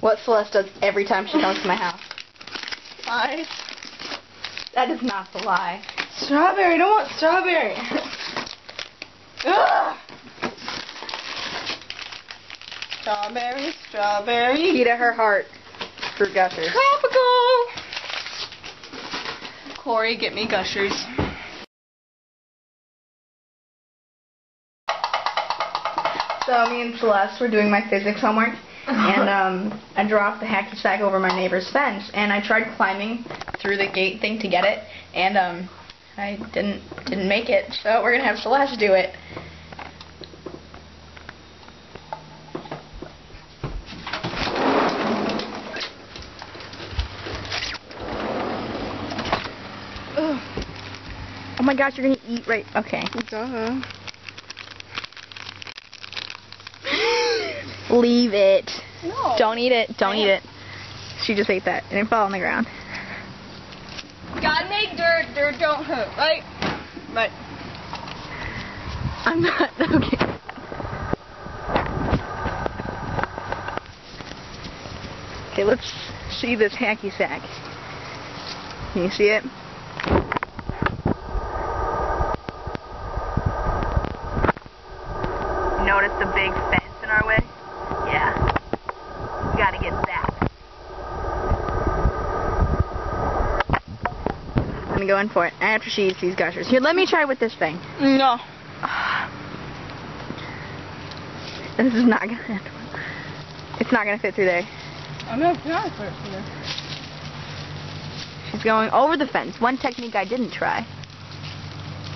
What Celeste does every time she comes to my house. Lies. That is not the lie. Strawberry. I don't want strawberry. Ugh. Strawberry, strawberry. Key to her heart. Fruit gushers. Tropical. Corey, get me gushers. So me and Celeste were doing my physics homework, and um, I dropped the hacky sack over my neighbor's fence, and I tried climbing through the gate thing to get it, and um, I didn't didn't make it. So we're gonna have Celeste do it. Ugh. Oh my gosh, you're gonna eat right. Okay. Duh. Leave it. No. Don't eat it. Don't eat it. She just ate that and it fell on the ground. God made dirt. Dirt don't hurt, right? Right. I'm not okay. Okay, let's see this hacky sack. Can you see it? Notice the big fence in our way? Yeah. We gotta get that. I'm gonna go in for it after she eats these gushers. Here, let me try with this thing. No. This is not gonna. It's not gonna fit through there. I'm not trying for it here. She's going over the fence. One technique I didn't try.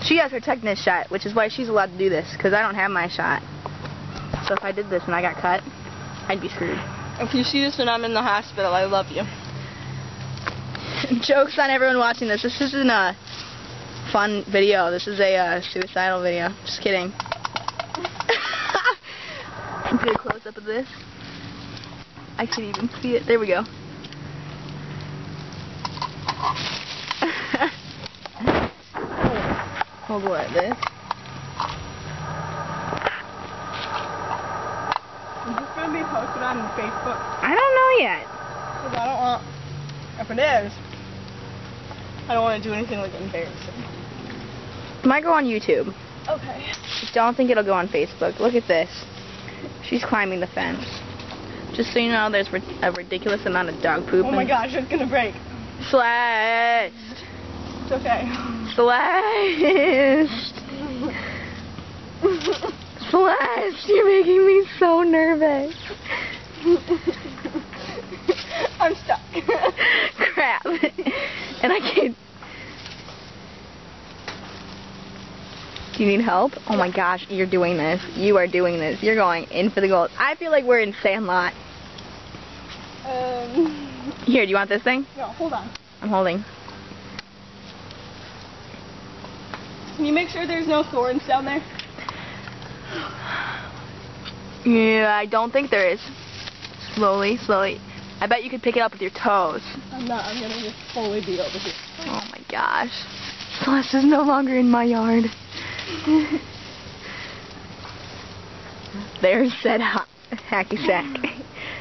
She has her tetanus shot, which is why she's allowed to do this, because I don't have my shot. So if I did this and I got cut, I'd be screwed. If you see this when I'm in the hospital, I love you. Jokes on everyone watching this. This isn't a fun video. This is a uh, suicidal video. Just kidding. A close up of this. I can't even see it. There we go. Hold what? This? Is this gonna be posted on Facebook? I don't know yet. Because I don't want. If it is, I don't want to do anything like embarrassing. It might go on YouTube. Okay. Don't think it'll go on Facebook. Look at this. She's climbing the fence. Just so you know, there's a ridiculous amount of dog poop. Oh my gosh, it's gonna break. Celeste! It's okay. Celeste! Celeste, you're making me so nervous. I'm stuck. And I can't. Do you need help? Oh my gosh, you're doing this. You are doing this. You're going in for the gold. I feel like we're in Sandlot. um, Here, do you want this thing? no, hold on. I'm holding. Can you make sure there's no thorns down there? Yeah, I don't think there is. Slowly, slowly. I bet you could pick it up with your toes. I'm not. I'm gonna just fully be over here. Oh my gosh. Celeste is no longer in my yard. There's said ha- hacky sack.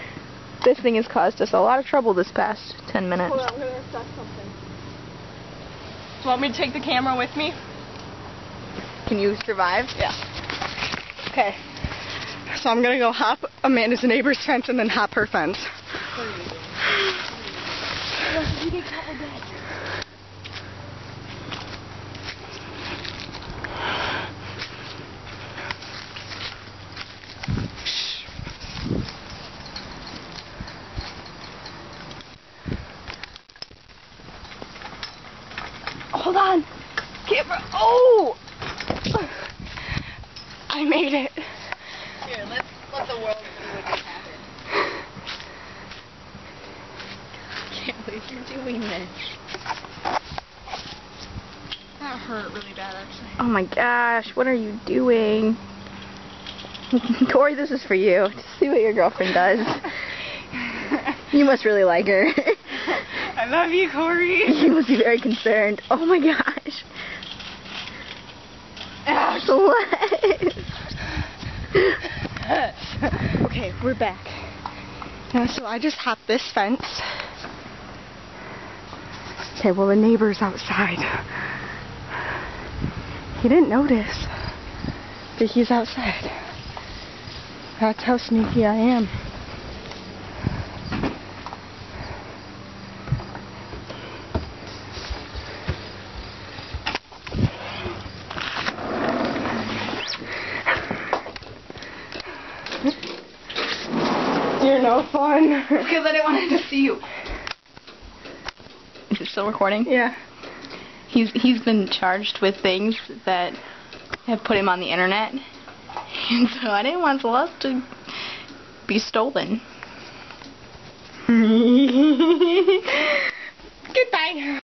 this thing has caused us a lot of trouble this past 10 minutes. Hold on, I'm gonna assess something. Do you want me to take the camera with me? Can you survive? Yeah. Okay. So I'm gonna go hop Amanda's neighbor's fence and then hop her fence. Hold on. Camera. Oh! I made it. Here, let's let the world see what just happened. I can't believe you're doing this. That hurt really bad, actually. Oh my gosh, what are you doing? Corey, this is for you. To see what your girlfriend does. You must really like her. I love you, Corey. you must be very concerned. Oh my gosh. Ouch. Celeste. okay, we're back. So I just hopped this fence. Okay, well the neighbor's outside. He didn't notice, but he's outside. That's how sneaky I am. You're no fun. Because I didn't want to see you. Still recording? yeah. He's he's been charged with things that have put him on the internet, and so I didn't want Celeste to be stolen. Goodbye.